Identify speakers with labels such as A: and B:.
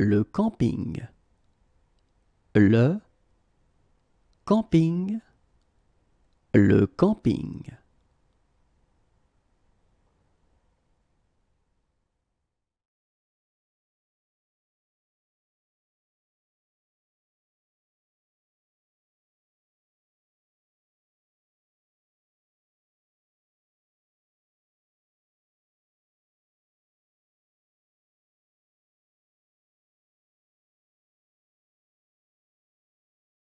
A: le camping. Le camping. Le camping.